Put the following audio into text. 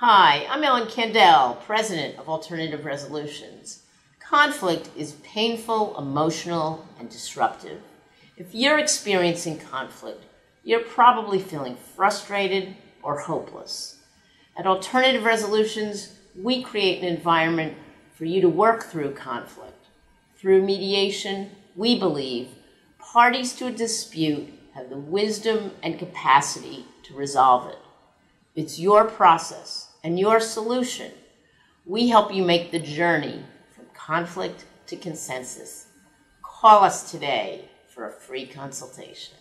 Hi, I'm Ellen Kandell, President of Alternative Resolutions. Conflict is painful, emotional, and disruptive. If you're experiencing conflict, you're probably feeling frustrated or hopeless. At Alternative Resolutions, we create an environment for you to work through conflict. Through mediation, we believe parties to a dispute have the wisdom and capacity to resolve it. It's your process and your solution. We help you make the journey from conflict to consensus. Call us today for a free consultation.